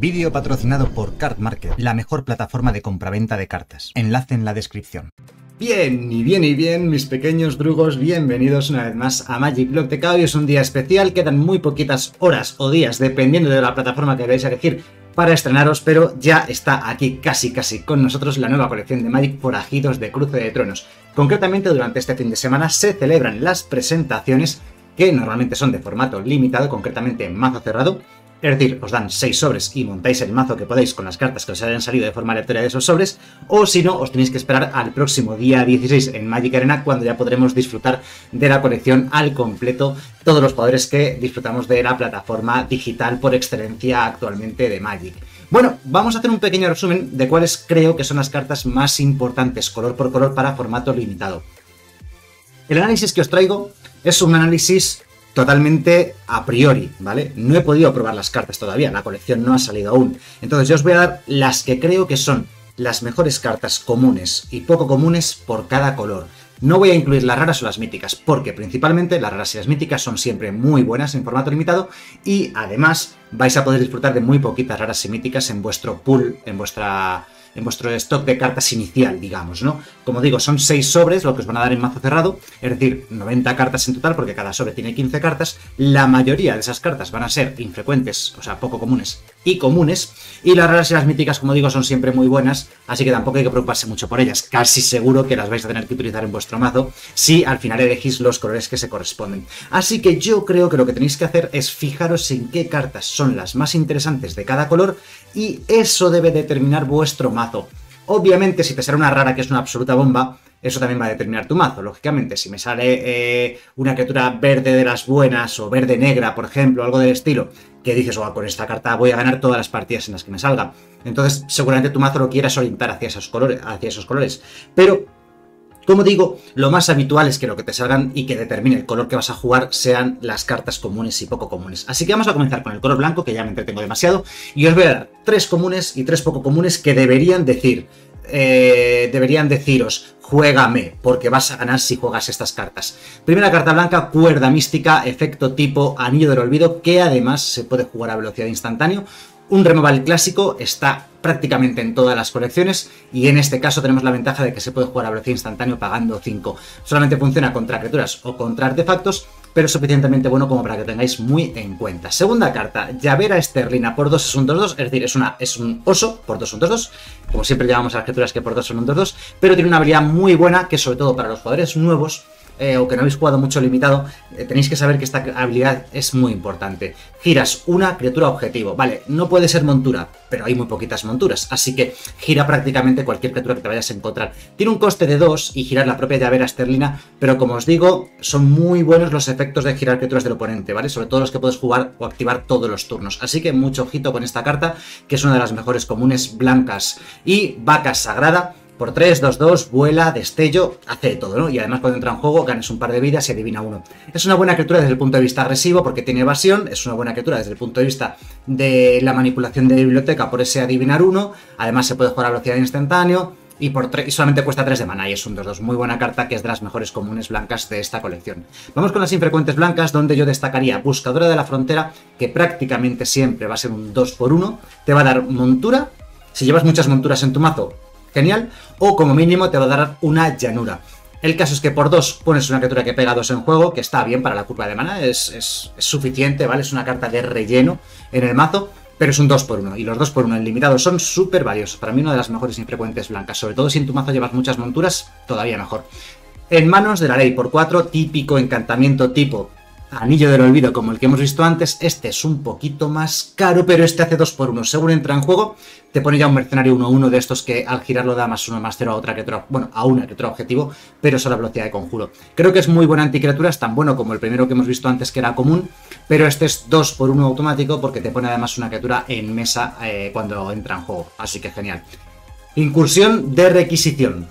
Vídeo patrocinado por Card Market, la mejor plataforma de compraventa de cartas. Enlace en la descripción. Bien, y bien, y bien, mis pequeños drugos, bienvenidos una vez más a Magic Block Hoy es un día especial, quedan muy poquitas horas o días, dependiendo de la plataforma que vais a elegir para estrenaros, pero ya está aquí casi casi con nosotros la nueva colección de Magic Forajidos de Cruce de Tronos. Concretamente, durante este fin de semana se celebran las presentaciones que normalmente son de formato limitado, concretamente en mazo cerrado, es decir, os dan 6 sobres y montáis el mazo que podéis con las cartas que os hayan salido de forma aleatoria de esos sobres, o si no, os tenéis que esperar al próximo día 16 en Magic Arena, cuando ya podremos disfrutar de la colección al completo, todos los poderes que disfrutamos de la plataforma digital por excelencia actualmente de Magic. Bueno, vamos a hacer un pequeño resumen de cuáles creo que son las cartas más importantes, color por color, para formato limitado. El análisis que os traigo es un análisis totalmente a priori, ¿vale? No he podido probar las cartas todavía, la colección no ha salido aún. Entonces yo os voy a dar las que creo que son las mejores cartas comunes y poco comunes por cada color. No voy a incluir las raras o las míticas, porque principalmente las raras y las míticas son siempre muy buenas en formato limitado y además vais a poder disfrutar de muy poquitas raras y míticas en vuestro pool, en vuestra en vuestro stock de cartas inicial, digamos, ¿no? Como digo, son 6 sobres lo que os van a dar en mazo cerrado, es decir, 90 cartas en total, porque cada sobre tiene 15 cartas. La mayoría de esas cartas van a ser infrecuentes, o sea, poco comunes y comunes, y las raras y las míticas, como digo, son siempre muy buenas, así que tampoco hay que preocuparse mucho por ellas. Casi seguro que las vais a tener que utilizar en vuestro mazo si al final elegís los colores que se corresponden. Así que yo creo que lo que tenéis que hacer es fijaros en qué cartas son las más interesantes de cada color y eso debe determinar vuestro mazo. Obviamente, si te sale una rara que es una absoluta bomba, eso también va a determinar tu mazo. Lógicamente, si me sale eh, una criatura verde de las buenas o verde negra, por ejemplo, algo del estilo, que dices, oh, con esta carta voy a ganar todas las partidas en las que me salga. Entonces, seguramente tu mazo lo quieras orientar hacia esos colores. Hacia esos colores. Pero como digo, lo más habitual es que lo que te salgan y que determine el color que vas a jugar sean las cartas comunes y poco comunes. Así que vamos a comenzar con el color blanco, que ya me entretengo demasiado, y os voy a dar tres comunes y tres poco comunes que deberían decir, eh, deberían deciros, juégame, porque vas a ganar si juegas estas cartas. Primera carta blanca, cuerda mística, efecto tipo anillo del olvido, que además se puede jugar a velocidad instantáneo. Un removal clásico está prácticamente en todas las colecciones y en este caso tenemos la ventaja de que se puede jugar a velocidad instantáneo pagando 5. Solamente funciona contra criaturas o contra artefactos, pero es suficientemente bueno como para que tengáis muy en cuenta. Segunda carta, llavera esterlina por 2 es un 2-2, es decir, es, una, es un oso por 2 es un 2-2, como siempre llamamos a las criaturas que por 2 son un 2-2, pero tiene una habilidad muy buena que sobre todo para los jugadores nuevos eh, o que no habéis jugado mucho limitado, eh, tenéis que saber que esta habilidad es muy importante. Giras una criatura objetivo. Vale, no puede ser montura, pero hay muy poquitas monturas, así que gira prácticamente cualquier criatura que te vayas a encontrar. Tiene un coste de 2 y girar la propia llavera esterlina, pero como os digo, son muy buenos los efectos de girar criaturas del oponente, ¿vale? Sobre todo los que puedes jugar o activar todos los turnos. Así que mucho ojito con esta carta, que es una de las mejores comunes blancas. Y vaca sagrada, por 3, 2, 2, vuela, destello, hace de todo, ¿no? Y además cuando entra en juego ganas un par de vidas y adivina uno. Es una buena criatura desde el punto de vista agresivo porque tiene evasión, es una buena criatura desde el punto de vista de la manipulación de biblioteca por ese adivinar uno, además se puede jugar a velocidad instantáneo, y, por y solamente cuesta 3 de mana y es un 2-2. Muy buena carta que es de las mejores comunes blancas de esta colección. Vamos con las infrecuentes blancas donde yo destacaría Buscadora de la Frontera que prácticamente siempre va a ser un 2x1. Te va a dar montura. Si llevas muchas monturas en tu mazo, genial, o como mínimo te va a dar una llanura. El caso es que por dos pones una criatura que pega dos en juego, que está bien para la curva de mana, es, suficiente, ¿vale? Es una carta de relleno en el mazo, pero es un 2 por 1 y los 2 por 1 en limitado son súper valiosos. Para mí una de las mejores infrecuentes blancas, sobre todo si en tu mazo llevas muchas monturas, todavía mejor. En manos de la ley por 4, típico encantamiento tipo Anillo del Olvido, como el que hemos visto antes, este es un poquito más caro, pero este hace 2 por 1 Según entra en juego, te pone ya un mercenario 1-1 de estos que al girarlo da más 1 más 0 a otra criatura, bueno, a una criatura objetivo, pero solo a velocidad de conjuro. Creo que es muy buena anticriatura, es tan bueno como el primero que hemos visto antes que era común, pero este es 2 por 1 automático porque te pone además una criatura en mesa eh, cuando entra en juego, así que genial. Incursión de requisición.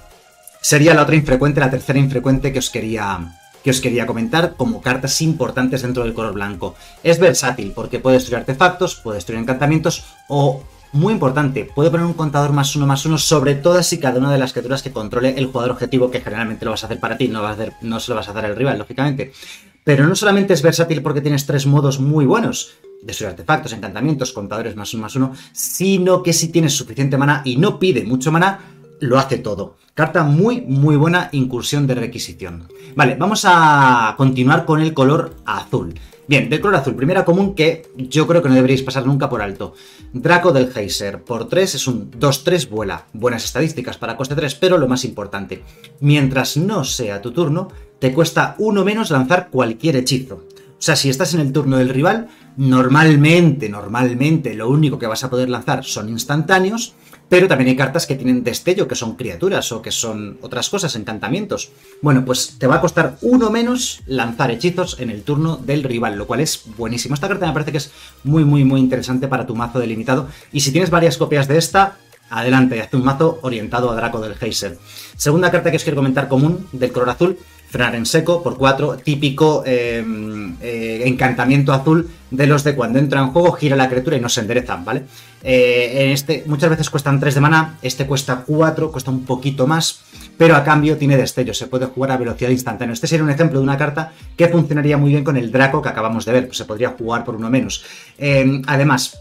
Sería la otra infrecuente, la tercera infrecuente que os quería, que os quería comentar como cartas importantes dentro del color blanco. Es versátil porque puede destruir artefactos, puede destruir encantamientos o, muy importante, puede poner un contador más uno más uno sobre todas y cada una de las criaturas que controle el jugador objetivo, que generalmente lo vas a hacer para ti, no, vas a no se lo vas a dar al rival, lógicamente. Pero no solamente es versátil porque tienes tres modos muy buenos, destruir artefactos, encantamientos, contadores más uno más uno, sino que si tienes suficiente mana y no pide mucho mana, lo hace todo. Carta muy, muy buena incursión de requisición. Vale, vamos a continuar con el color azul. Bien, del color azul, primera común que yo creo que no deberíais pasar nunca por alto. Draco del Geyser, por 3 es un 2-3 vuela. Buenas estadísticas para coste 3, pero lo más importante, mientras no sea tu turno, te cuesta uno menos lanzar cualquier hechizo. O sea, si estás en el turno del rival, normalmente, normalmente lo único que vas a poder lanzar son instantáneos, pero también hay cartas que tienen destello, que son criaturas o que son otras cosas, encantamientos. Bueno, pues te va a costar uno menos lanzar hechizos en el turno del rival, lo cual es buenísimo. Esta carta me parece que es muy, muy, muy interesante para tu mazo delimitado. Y si tienes varias copias de esta, adelante, hazte un mazo orientado a Draco del Geyser. Segunda carta que os quiero comentar común del color azul frenar en seco por 4, típico eh, eh, encantamiento azul de los de cuando entra en juego gira la criatura y no se enderezan, ¿vale? Eh, en este muchas veces cuestan 3 de mana, este cuesta 4, cuesta un poquito más, pero a cambio tiene destello, se puede jugar a velocidad instantánea. Este sería un ejemplo de una carta que funcionaría muy bien con el Draco que acabamos de ver, pues se podría jugar por uno menos. además,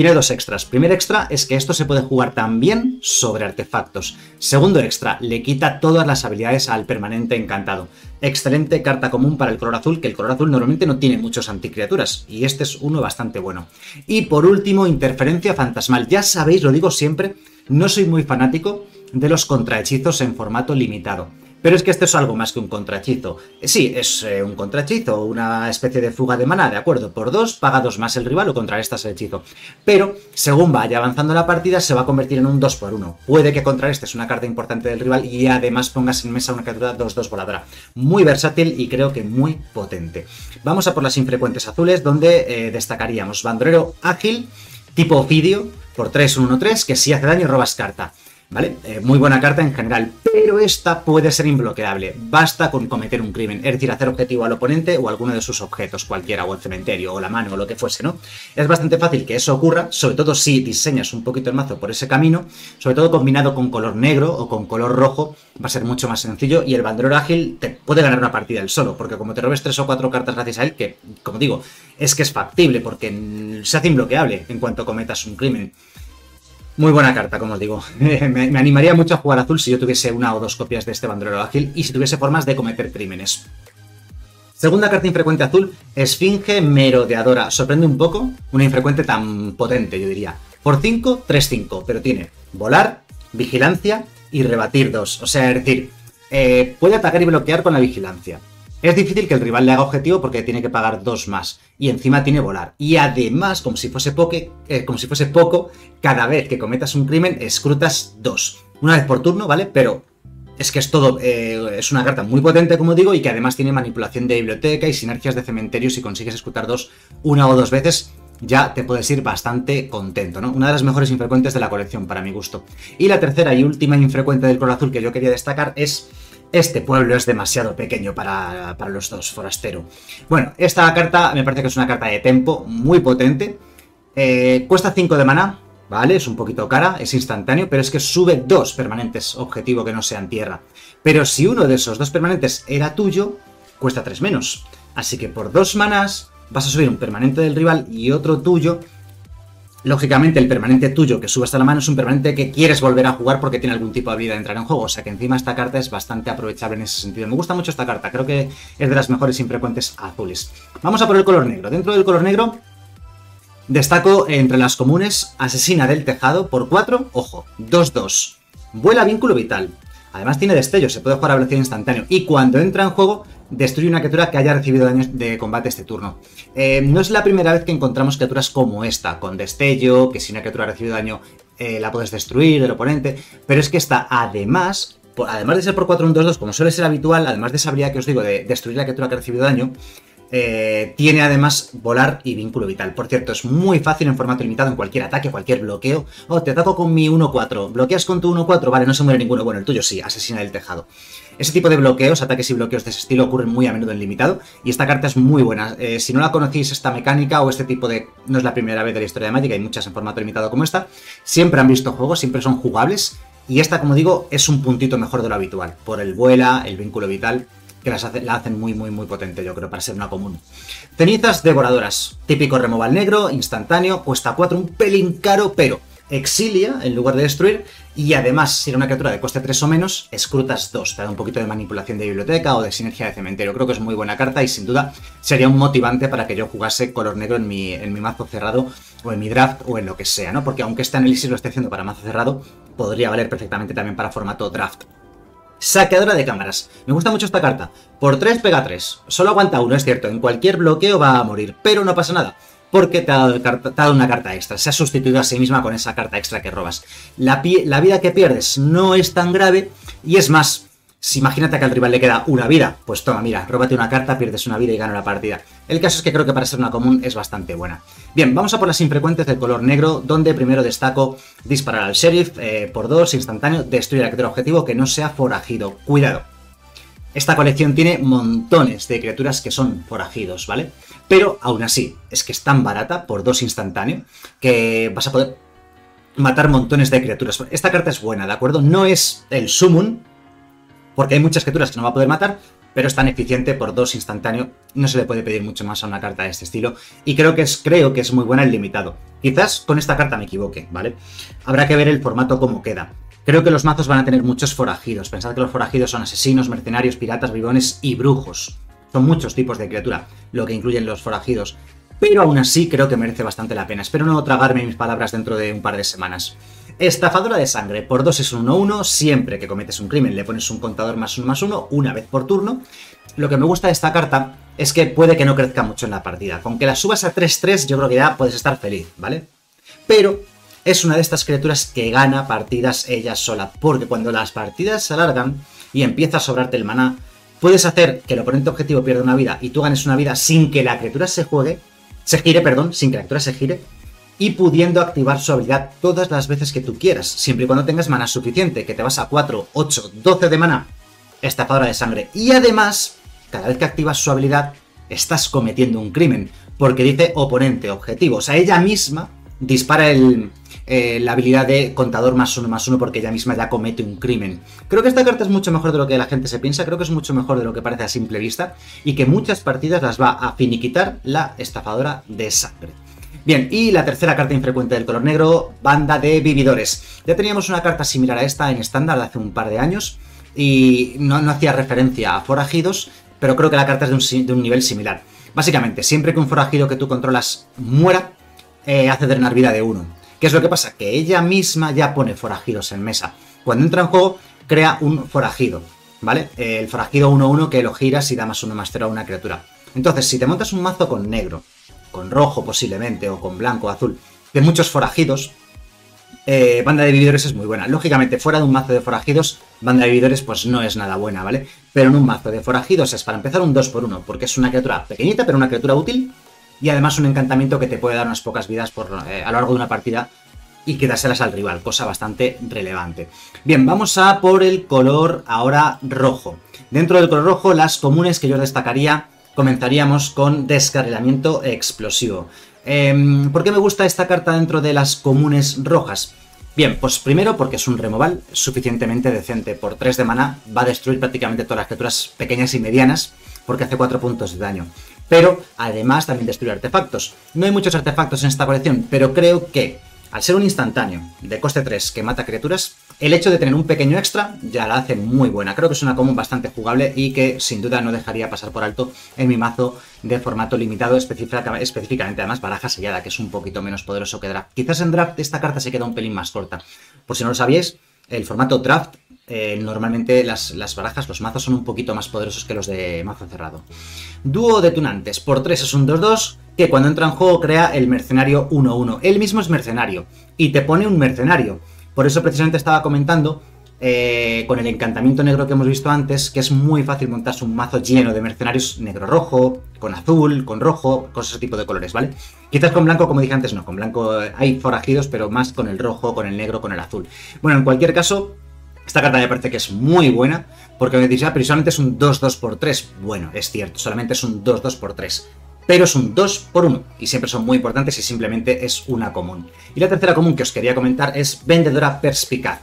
tiene dos extras. Primer extra es que esto se puede jugar también sobre artefactos. Segundo extra, le quita todas las habilidades al permanente encantado. Excelente carta común para el color azul, que el color azul normalmente no tiene muchos anticriaturas, y este es uno bastante bueno. Y por último, interferencia fantasmal. Ya sabéis, lo digo siempre, no soy muy fanático de los contrahechizos en formato limitado. Pero es que esto es algo más que un contrahechizo. Sí, es eh, un contrahechizo, una especie de fuga de mana, de acuerdo, por dos, paga dos más el rival o contrarrestas el hechizo. Pero, según vaya avanzando la partida, se va a convertir en un 2 por 1 Puede que contrarrestes una carta importante del rival y además pongas en mesa una criatura 2-2 voladora. Muy versátil y creo que muy potente. Vamos a por las infrecuentes azules, donde eh, destacaríamos Bandolero Ágil, tipo Ofidio, por 3 1 3 que si hace daño robas carta. ¿Vale? Eh, muy buena carta en general, pero esta puede ser imbloqueable. Basta con cometer un crimen, es decir, hacer objetivo al oponente o alguno de sus objetos, cualquiera, o el cementerio, o la mano, o lo que fuese, ¿no? Es bastante fácil que eso ocurra, sobre todo si diseñas un poquito el mazo por ese camino, sobre todo combinado con color negro o con color rojo, va a ser mucho más sencillo y el bandolero ágil te puede ganar una partida él solo, porque como te robes tres o cuatro cartas gracias a él, que, como digo, es que es factible, porque se hace imbloqueable en cuanto cometas un crimen. Muy buena carta, como os digo. me, animaría mucho a jugar azul si yo tuviese una o dos copias de este bandolero ágil y si tuviese formas de cometer crímenes. Segunda carta infrecuente azul, Esfinge Merodeadora. Sorprende un poco una infrecuente tan potente, yo diría. Por 5, 3-5, pero tiene volar, vigilancia y rebatir 2. O sea, es decir, eh, puede atacar y bloquear con la vigilancia. Es difícil que el rival le haga objetivo porque tiene que pagar dos más. Y encima tiene volar. Y además, como si fuese, eh, poco, cada vez que cometas un crimen, escrutas dos. Una vez por turno, ¿vale? Pero es que es todo. Eh, es una carta muy potente, como digo, y que además tiene manipulación de biblioteca y sinergias de cementerio. Si consigues escrutar dos una o dos veces, ya te puedes ir bastante contento, ¿no? Una de las mejores infrecuentes de la colección, para mi gusto. Y la tercera y última infrecuente del color azul que yo quería destacar es este pueblo es demasiado pequeño para, los dos, forastero. Bueno, esta carta me parece que es una carta de tempo muy potente. Eh, cuesta 5 de mana, ¿vale? Es un poquito cara, es instantáneo, pero es que sube dos permanentes, objetivo que no sean tierra. Pero si uno de esos dos permanentes era tuyo, cuesta 3 menos. Así que por dos manas vas a subir un permanente del rival y otro tuyo, Lógicamente, el permanente tuyo que sube hasta la mano es un permanente que quieres volver a jugar porque tiene algún tipo de habilidad de entrar en juego. O sea que encima esta carta es bastante aprovechable en ese sentido. Me gusta mucho esta carta, creo que es de las mejores infrecuentes azules. Vamos a por el color negro. Dentro del color negro, destaco entre las comunes Asesina del Tejado por 4, ojo, 2-2. Vuela vínculo vital. Además tiene destello, se puede jugar a velocidad instantánea. Y cuando entra en juego, destruye una criatura que haya recibido daños de combate este turno. Eh, no es la primera vez que encontramos criaturas como esta, con destello, que si una criatura ha recibido daño eh, la puedes destruir del oponente, pero es que esta además, además de ser por 4 1 2 2 como suele ser habitual, además de esa habilidad que os digo de destruir la criatura que ha recibido daño, eh, tiene además volar y vínculo vital. Por cierto, es muy fácil en formato limitado en cualquier ataque, cualquier bloqueo. Oh, te ataco con mi 1-4. ¿Bloqueas con tu 1-4? Vale, no se muere ninguno. Bueno, el tuyo sí, asesina el tejado. Ese tipo de bloqueos, ataques y bloqueos de ese estilo ocurren muy a menudo en limitado y esta carta es muy buena. Eh, si no la conocéis esta mecánica o este tipo de... No es la primera vez de la historia de Magic, hay muchas en formato limitado como esta. Siempre han visto juegos, siempre son jugables y esta, como digo, es un puntito mejor de lo habitual. Por el vuela, el vínculo vital que las la hacen muy, muy, muy potente, yo creo, para ser una común. Cenizas devoradoras. Típico removal negro, instantáneo, cuesta 4, un pelín caro, pero exilia en lugar de destruir. Y además, si era una criatura de coste 3 o menos, escrutas 2. Te da un poquito de manipulación de biblioteca o de sinergia de cementerio. Creo que es muy buena carta y sin duda sería un motivante para que yo jugase color negro en mi, en mi mazo cerrado o en mi draft o en lo que sea, ¿no? Porque aunque este análisis lo esté haciendo para mazo cerrado, podría valer perfectamente también para formato draft. Saqueadora de cámaras. Me gusta mucho esta carta. Por 3 pega 3. Solo aguanta uno, es cierto. En cualquier bloqueo va a morir. Pero no pasa nada. Porque te ha, dado, una carta extra. Se ha sustituido a sí misma con esa carta extra que robas. La, la vida que pierdes no es tan grave. Y es más, si imagínate que al rival le queda una vida, pues toma, mira, róbate una carta, pierdes una vida y gana la partida. El caso es que creo que para ser una común es bastante buena. Bien, vamos a por las infrecuentes del color negro, donde primero destaco disparar al sheriff eh, por dos, instantáneo, destruir a criatura objetivo que no sea forajido. Cuidado. Esta colección tiene montones de criaturas que son forajidos, ¿vale? Pero aún así, es que es tan barata por dos instantáneo que vas a poder matar montones de criaturas. Esta carta es buena, ¿de acuerdo? No es el summon, porque hay muchas criaturas que no va a poder matar, pero es tan eficiente por dos instantáneo, no se le puede pedir mucho más a una carta de este estilo, y creo que es, creo que es muy buena el limitado. Quizás con esta carta me equivoque, ¿vale? Habrá que ver el formato cómo queda. Creo que los mazos van a tener muchos forajidos. Pensad que los forajidos son asesinos, mercenarios, piratas, bribones y brujos. Son muchos tipos de criatura, lo que incluyen los forajidos. Pero aún así creo que merece bastante la pena. Espero no tragarme mis palabras dentro de un par de semanas. Estafadora de sangre, por 2 es un 1-1, siempre que cometes un crimen le pones un contador más 1 más 1, una vez por turno. Lo que me gusta de esta carta es que puede que no crezca mucho en la partida. Con que la subas a 3-3 yo creo que ya puedes estar feliz, ¿vale? Pero es una de estas criaturas que gana partidas ella sola, porque cuando las partidas se alargan y empieza a sobrarte el maná, puedes hacer que el oponente objetivo pierda una vida y tú ganes una vida sin que la criatura se juegue, se gire, perdón, sin que la criatura se gire, y pudiendo activar su habilidad todas las veces que tú quieras, siempre y cuando tengas mana suficiente, que te vas a 4, 8, 12 de mana, estafadora de sangre. Y además, cada vez que activas su habilidad, estás cometiendo un crimen, porque dice oponente objetivo, o sea, ella misma dispara el, eh, la habilidad de contador más uno más uno porque ella misma ya comete un crimen. Creo que esta carta es mucho mejor de lo que la gente se piensa, creo que es mucho mejor de lo que parece a simple vista y que muchas partidas las va a finiquitar la estafadora de sangre. Bien, y la tercera carta infrecuente del color negro, banda de vividores. Ya teníamos una carta similar a esta en estándar hace un par de años y no, hacía referencia a forajidos, pero creo que la carta es de un, nivel similar. Básicamente, siempre que un forajido que tú controlas muera, eh, hace drenar vida de uno. ¿Qué es lo que pasa? Que ella misma ya pone forajidos en mesa. Cuando entra en juego, crea un forajido, ¿vale? El forajido 1-1 que lo giras y da más uno más 0 a una criatura. Entonces, si te montas un mazo con negro, con rojo posiblemente, o con blanco o azul, de muchos forajidos, eh, banda de vividores es muy buena. Lógicamente, fuera de un mazo de forajidos, banda de vividores pues no es nada buena, ¿vale? Pero en un mazo de forajidos es para empezar un 2x1, porque es una criatura pequeñita, pero una criatura útil, y además un encantamiento que te puede dar unas pocas vidas por, eh, a lo largo de una partida y quedárselas al rival, cosa bastante relevante. Bien, vamos a por el color ahora rojo. Dentro del color rojo, las comunes que yo destacaría comenzaríamos con descarrilamiento explosivo. Em, ¿Por qué me gusta esta carta dentro de las comunes rojas? Bien, pues primero porque es un removal suficientemente decente. Por 3 de mana va a destruir prácticamente todas las criaturas pequeñas y medianas porque hace 4 puntos de daño. Pero además también destruye artefactos. No hay muchos artefactos en esta colección, pero creo que al ser un instantáneo de coste 3 que mata criaturas, el hecho de tener un pequeño extra ya la hace muy buena. Creo que es una común bastante jugable y que sin duda no dejaría pasar por alto en mi mazo de formato limitado, específicamente además baraja sellada, que es un poquito menos poderoso que draft. Quizás en draft esta carta se queda un pelín más corta. Por si no lo sabíais, el formato draft eh, normalmente las, las, barajas, los mazos son un poquito más poderosos que los de mazo cerrado. Dúo detonantes. Por 3 es un 2-2 que cuando entra en juego crea el mercenario 1-1. Él mismo es mercenario y te pone un mercenario. Por eso precisamente estaba comentando eh, con el encantamiento negro que hemos visto antes, que es muy fácil montarse un mazo lleno de mercenarios negro-rojo, con azul, con rojo, cosas ese tipo de colores, ¿vale? Quizás con blanco, como dije antes, no, con blanco hay forajidos, pero más con el rojo, con el negro, con el azul. Bueno, en cualquier caso, esta carta me parece que es muy buena, porque me decís, ah, pero solamente es un 2-2 x 3. Bueno, es cierto, solamente es un 2-2 x 3. Pero es un 2 x 1 y siempre son muy importantes y simplemente es una común. Y la tercera común que os quería comentar es Vendedora Perspicaz.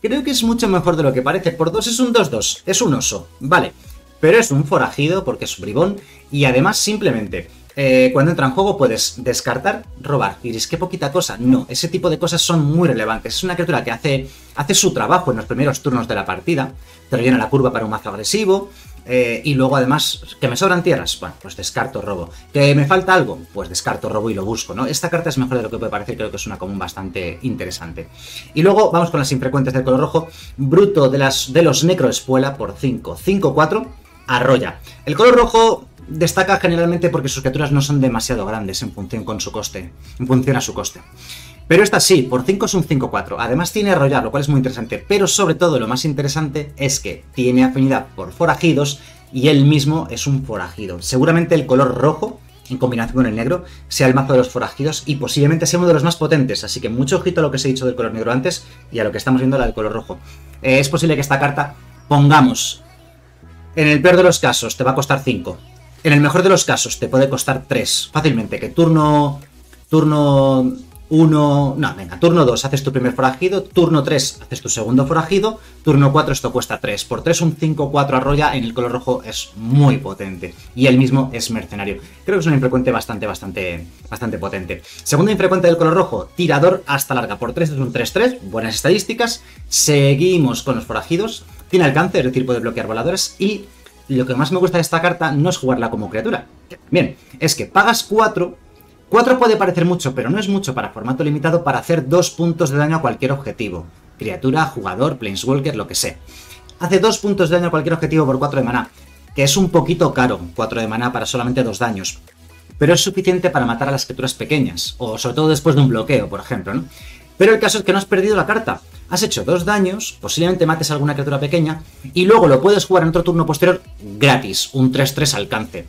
Creo que es mucho mejor de lo que parece. Por 2 es un 2-2, es un oso, vale. pero es un forajido porque es bribón y además simplemente eh, cuando entra en juego puedes descartar, robar. Y dices, qué poquita cosa. No, ese tipo de cosas son muy relevantes. Es una criatura que hace, hace su trabajo en los primeros turnos de la partida, te rellena la curva para un mazo agresivo, eh, y luego además, que me sobran tierras, bueno, pues descarto robo. Que me falta algo, pues descarto robo y lo busco, ¿no? Esta carta es mejor de lo que puede parecer, creo que es una común bastante interesante. Y luego vamos con las infrecuentes del color rojo. Bruto de, las, de los Necroespuela por 5. 5-4, arrolla. El color rojo destaca generalmente porque sus criaturas no son demasiado grandes en función con su coste, en función a su coste. Pero esta sí, por 5 es un 5-4. Además tiene arrollar, lo cual es muy interesante. Pero sobre todo lo más interesante es que tiene afinidad por forajidos y él mismo es un forajido. Seguramente el color rojo, en combinación con el negro, sea el mazo de los forajidos y posiblemente sea uno de los más potentes. Así que mucho ojito a lo que se ha dicho del color negro antes y a lo que estamos viendo la del color rojo. Eh, es posible que esta carta pongamos, en el peor de los casos, te va a costar 5. En el mejor de los casos, te puede costar 3 fácilmente. Que turno turno 1, no, venga, turno 2 haces tu primer forajido, turno 3 haces tu segundo forajido, turno 4 esto cuesta 3. Por 3 un 5-4 arrolla en el color rojo es muy potente. Y el mismo es mercenario. Creo que es un infrecuente bastante, bastante, bastante potente. Segundo infrecuente del color rojo, tirador hasta larga. Por 3 es un 3-3, buenas estadísticas. Seguimos con los forajidos. Tiene alcance, es decir, puede bloquear voladores. Y lo que más me gusta de esta carta no es jugarla como criatura. Bien, es que pagas 4 4 puede parecer mucho, pero no es mucho para formato limitado para hacer 2 puntos de daño a cualquier objetivo. Criatura, jugador, planeswalker, lo que sea. Hace 2 puntos de daño a cualquier objetivo por 4 de maná, que es un poquito caro, 4 de maná para solamente 2 daños. Pero es suficiente para matar a las criaturas pequeñas, o sobre todo después de un bloqueo, por ejemplo, ¿no? Pero el caso es que no has perdido la carta. Has hecho 2 daños, posiblemente mates a alguna criatura pequeña, y luego lo puedes jugar en otro turno posterior gratis, un 3-3 alcance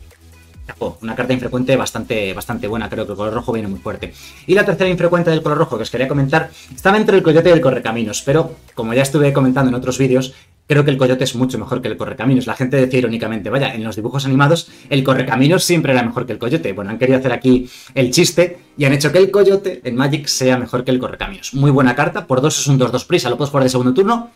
una carta infrecuente bastante, bastante buena, creo que el color rojo viene muy fuerte. Y la tercera infrecuente del color rojo que os quería comentar estaba entre el coyote y el correcaminos, pero como ya estuve comentando en otros vídeos, creo que el coyote es mucho mejor que el correcaminos. La gente decía irónicamente, vaya, en los dibujos animados el correcaminos siempre era mejor que el coyote. Bueno, han querido hacer aquí el chiste y han hecho que el coyote en Magic sea mejor que el correcaminos. Muy buena carta, por dos es un 2-2 prisa, lo puedes jugar de segundo turno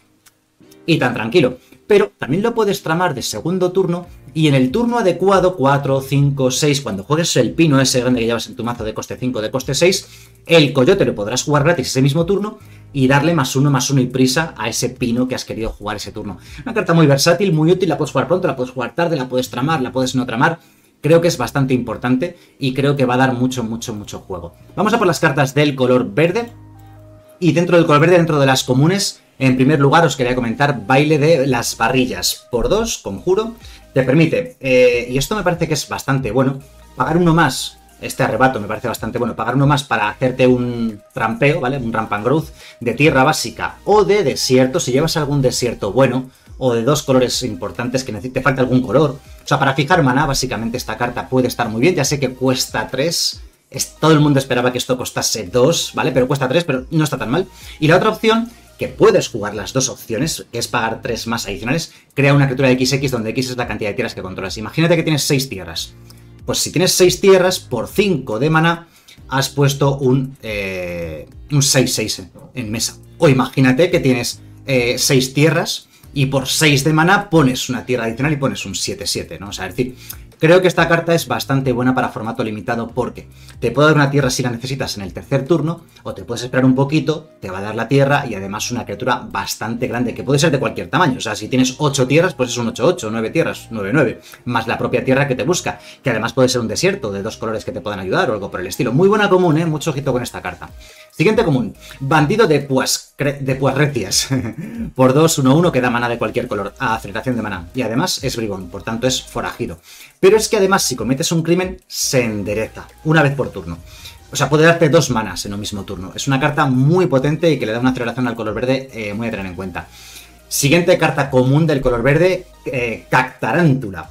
y tan tranquilo. Pero también lo puedes tramar de segundo turno y en el turno adecuado, 4, 5, 6, cuando juegues el pino ese grande que llevas en tu mazo de coste 5, de coste 6, el coyote lo podrás jugar gratis ese mismo turno y darle más uno, más uno y prisa a ese pino que has querido jugar ese turno. Una carta muy versátil, muy útil, la puedes jugar pronto, la puedes jugar tarde, la puedes tramar, la puedes no tramar. Creo que es bastante importante y creo que va a dar mucho, mucho, mucho juego. Vamos a por las cartas del color verde. Y dentro del color verde, dentro de las comunes, en primer lugar, os quería comentar Baile de las Barrillas. Por dos, conjuro, te permite, eh, y esto me parece que es bastante bueno, pagar uno más. Este arrebato me parece bastante bueno. Pagar uno más para hacerte un trampeo, ¿vale? Un ramp and growth de tierra básica o de desierto, si llevas algún desierto bueno, o de dos colores importantes que te falta algún color. O sea, para fijar maná, básicamente esta carta puede estar muy bien. Ya sé que cuesta 3. todo el mundo esperaba que esto costase 2, ¿vale? Pero cuesta 3, pero no está tan mal. Y la otra opción que puedes jugar las dos opciones, que es pagar tres más adicionales, crea una criatura de XX donde X es la cantidad de tierras que controlas. Imagínate que tienes 6 tierras. Pues si tienes 6 tierras, por 5 de mana, has puesto un, eh, un 6-6 en mesa. O imagínate que tienes 6 eh, tierras y por 6 de mana pones una tierra adicional y pones un 7-7, ¿no? O sea, es decir, Creo que esta carta es bastante buena para formato limitado porque te puede dar una tierra si la necesitas en el tercer turno, o te puedes esperar un poquito, te va a dar la tierra y además una criatura bastante grande, que puede ser de cualquier tamaño. O sea, si tienes 8 tierras, pues es un 8-8, 9 tierras, 9-9, más la propia tierra que te busca, que además puede ser un desierto de dos colores que te puedan ayudar o algo por el estilo. Muy buena común, ¿eh? Mucho ojito con esta carta. Siguiente común, bandido de, pues, de puasrecias. por 2, 1, 1 que da mana de cualquier color, a aceleración de mana. Y además es bribón, por tanto es forajido. Pero es que además si cometes un crimen, se endereza, una vez por turno. O sea, puede darte dos manas en un mismo turno. Es una carta muy potente y que le da una aceleración al color verde eh, muy a tener en cuenta. Siguiente carta común del color verde, eh, Cactarántula.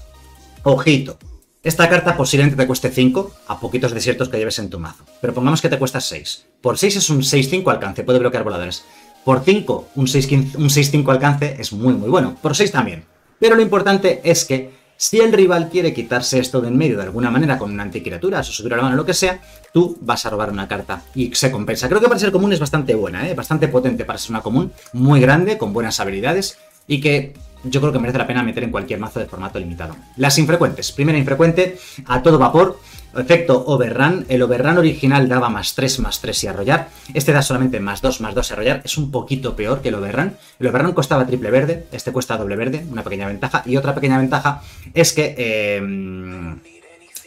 Ojito, esta carta posiblemente te cueste 5 a poquitos desiertos que lleves en tu mazo. Pero pongamos que te cuesta 6. Por 6 es un 6-5 alcance, puede bloquear voladores. Por 5, un 6-5 alcance es muy muy bueno. Por 6 también. Pero lo importante es que si el rival quiere quitarse esto de en medio de alguna manera con una anticriatura, o subir a la mano, lo que sea, tú vas a robar una carta y se compensa. Creo que para ser común es bastante buena, ¿eh? bastante potente para ser una común, muy grande, con buenas habilidades y que yo creo que merece la pena meter en cualquier mazo de formato limitado. Las infrecuentes. Primera infrecuente, a todo vapor. Efecto Overrun. El Overrun original daba más 3, más 3 y arrollar. Este da solamente más 2, más 2 y arrollar. Es un poquito peor que el Overrun. El Overrun costaba triple verde. Este cuesta doble verde. Una pequeña ventaja. Y otra pequeña ventaja es que eh,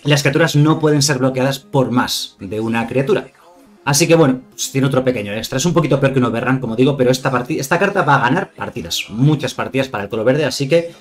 las criaturas no pueden ser bloqueadas por más de una criatura. Así que bueno, pues tiene otro pequeño extra. Es un poquito peor que un Overrun, como digo, pero esta, carta va a ganar partidas. Muchas partidas para el color verde, así que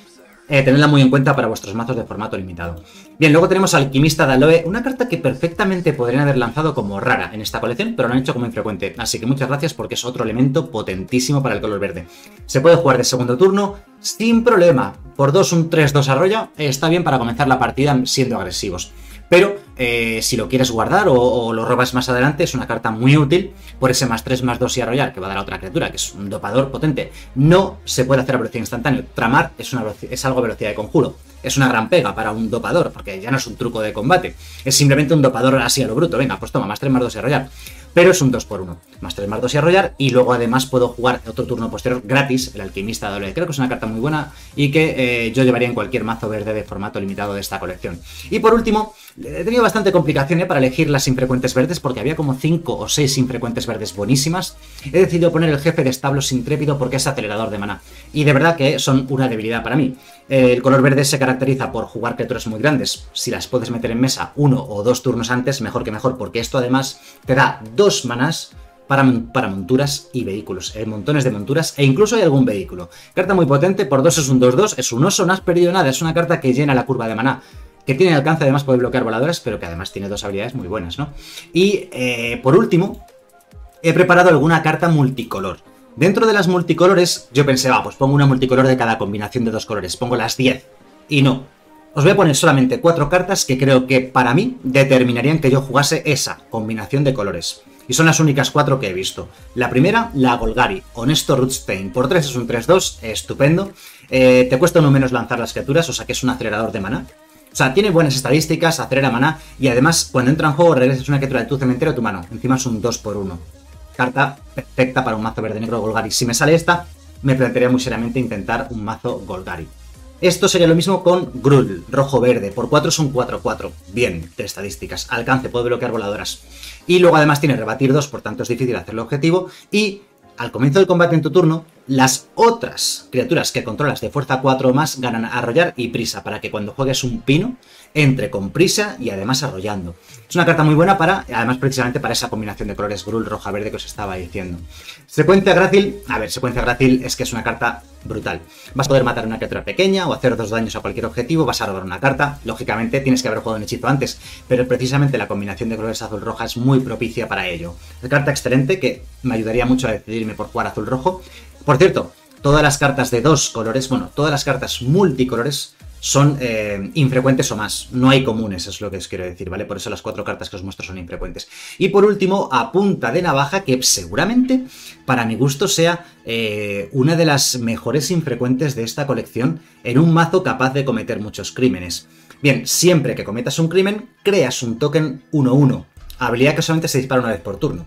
eh, tenedla muy en cuenta para vuestros mazos de formato limitado. Bien, luego tenemos Alquimista de una carta que perfectamente podrían haber lanzado como rara en esta colección, pero lo han hecho como infrecuente. Así que muchas gracias porque es otro elemento potentísimo para el color verde. Se puede jugar de segundo turno sin problema. Por 2, un 3-2 arroyo, está bien para comenzar la partida siendo agresivos. Pero eh, si lo quieres guardar o, lo robas más adelante, es una carta muy útil por ese más 3, más 2 y arrollar que va a dar a otra criatura, que es un dopador potente. No se puede hacer a velocidad instantánea. Tramar es, es algo a velocidad de conjuro. Es una gran pega para un dopador, porque ya no es un truco de combate. Es simplemente un dopador así a lo bruto. Venga, pues toma, más 3, más 2 y arrollar pero es un 2x1. Más 3 más 2 y arrollar. Y luego además puedo jugar otro turno posterior gratis, el alquimista doble. Creo que es una carta muy buena y que eh, yo llevaría en cualquier mazo verde de formato limitado de esta colección. Y por último, he tenido bastante complicación ¿eh? para elegir las infrecuentes verdes porque había como 5 o 6 infrecuentes verdes buenísimas. He decidido poner el jefe de establos intrépido porque es acelerador de mana. Y de verdad que son una debilidad para mí. El color verde se caracteriza por jugar criaturas muy grandes. Si las puedes meter en mesa uno o dos turnos antes, mejor que mejor, porque esto además te da dos manas para, monturas y vehículos. Hay montones de monturas e incluso hay algún vehículo. Carta muy potente, por dos es un 2-2, es un oso, no has perdido nada, es una carta que llena la curva de maná. Que tiene alcance, además puede bloquear voladoras, pero que además tiene dos habilidades muy buenas, ¿no? Y eh, por último, he preparado alguna carta multicolor. Dentro de las multicolores, yo pensé, va, pues pongo una multicolor de cada combinación de dos colores, pongo las 10. Y no. Os voy a poner solamente cuatro cartas que creo que para mí determinarían que yo jugase esa combinación de colores. Y son las únicas cuatro que he visto. La primera, la Golgari, Honesto Rootstein. Por 3 es un 3-2, estupendo. Eh, te cuesta uno menos lanzar las criaturas, o sea que es un acelerador de mana. O sea, tiene buenas estadísticas, acelera mana, y además, cuando entra en juego, regresas una criatura de tu cementerio a tu mano. Encima es un 2 por 1 carta perfecta para un mazo verde-negro Golgari. Si me sale esta, me plantearía muy seriamente intentar un mazo Golgari. Esto sería lo mismo con Grul, rojo-verde. Por 4 son 4-4. Bien, de estadísticas. Alcance, puede bloquear voladoras. Y luego además tiene rebatir 2, por tanto es difícil hacerlo objetivo. Y al comienzo del combate en tu turno, las otras criaturas que controlas de fuerza 4 o más ganan arrollar y prisa, para que cuando juegues un pino, entre con prisa y además arrollando. Es una carta muy buena para, además precisamente para esa combinación de colores grul, roja, verde que os estaba diciendo. Secuencia grácil, a ver, secuencia grácil es que es una carta brutal. Vas a poder matar una criatura pequeña o hacer dos daños a cualquier objetivo, vas a robar una carta, lógicamente tienes que haber jugado un hechizo antes, pero precisamente la combinación de colores azul-roja es muy propicia para ello. Es carta excelente que me ayudaría mucho a decidirme por jugar azul-rojo. Por cierto, todas las cartas de dos colores, bueno, todas las cartas multicolores son eh, infrecuentes o más. No hay comunes, es lo que os quiero decir, ¿vale? Por eso las cuatro cartas que os muestro son infrecuentes. Y por último, a punta de navaja, que seguramente, para mi gusto, sea eh, una de las mejores infrecuentes de esta colección en un mazo capaz de cometer muchos crímenes. Bien, siempre que cometas un crimen, creas un token 1-1. Habilidad que solamente se dispara una vez por turno.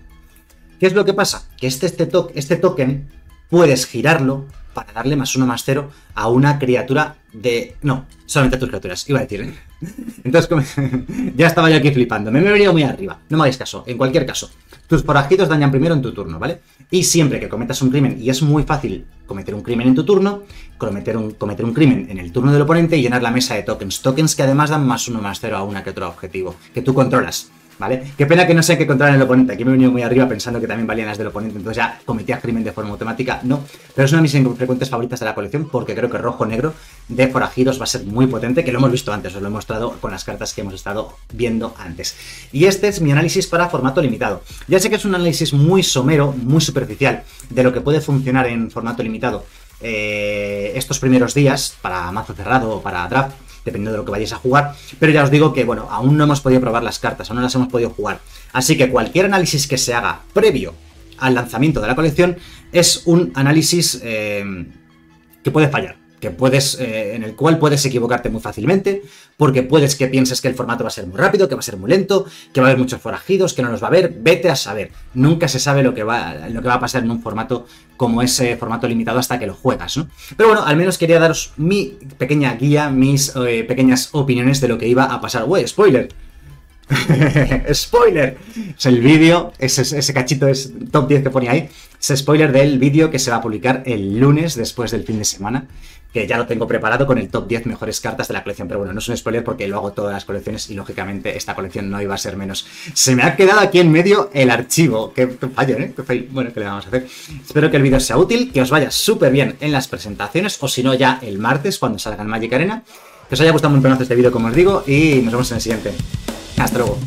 ¿Qué es lo que pasa? Que este, este, este token puedes girarlo para darle más uno más cero a una criatura de... No, solamente a tus criaturas, iba a decir. ¿eh? Entonces, ya estaba yo aquí flipando. Me he venido muy arriba. No me hagáis caso. En cualquier caso, tus forajidos dañan primero en tu turno, ¿vale? Y siempre que cometas un crimen, y es muy fácil cometer un crimen en tu turno, cometer un, cometer un crimen en el turno del oponente y llenar la mesa de tokens. Tokens que además dan más uno más cero a una criatura objetivo, que tú controlas. ¿Vale? Qué pena que no sé qué controlar el oponente. Aquí me he venido muy arriba pensando que también valían las del oponente, entonces ya cometía crimen de forma automática. No, pero es una de mis frecuentes favoritas de la colección porque creo que rojo-negro de forajidos va a ser muy potente, que lo hemos visto antes, os lo he mostrado con las cartas que hemos estado viendo antes. Y este es mi análisis para formato limitado. Ya sé que es un análisis muy somero, muy superficial de lo que puede funcionar en formato limitado. Eh, estos primeros días para mazo cerrado o para draft dependiendo de lo que vayáis a jugar. Pero ya os digo que, bueno, aún no hemos podido probar las cartas, aún no las hemos podido jugar. Así que cualquier análisis que se haga previo al lanzamiento de la colección es un análisis eh, que puede fallar puedes, eh, en el cual puedes equivocarte muy fácilmente, porque puedes que pienses que el formato va a ser muy rápido, que va a ser muy lento, que va a haber muchos forajidos, que no los va a haber, vete a saber. Nunca se sabe lo que va, lo que va a pasar en un formato como ese formato limitado hasta que lo juegas, ¿no? Pero bueno, al menos quería daros mi pequeña guía, mis eh, pequeñas opiniones de lo que iba a pasar. Wey, spoiler, spoiler. Es el vídeo, ese, cachito es top 10 que ponía ahí. Es spoiler del vídeo que se va a publicar el lunes después del fin de semana. Que ya lo tengo preparado con el top 10 mejores cartas de la colección. Pero bueno, no es un spoiler porque lo hago todas las colecciones y lógicamente esta colección no iba a ser menos. Se me ha quedado aquí en medio el archivo. Que fallo, ¿eh? Bueno, ¿qué le vamos a hacer? Espero que el vídeo sea útil, que os vaya súper bien en las presentaciones o si no ya el martes cuando salga en Magic Arena. Que os haya gustado un pedazo este vídeo como os digo y nos vemos en el siguiente. Hasta luego.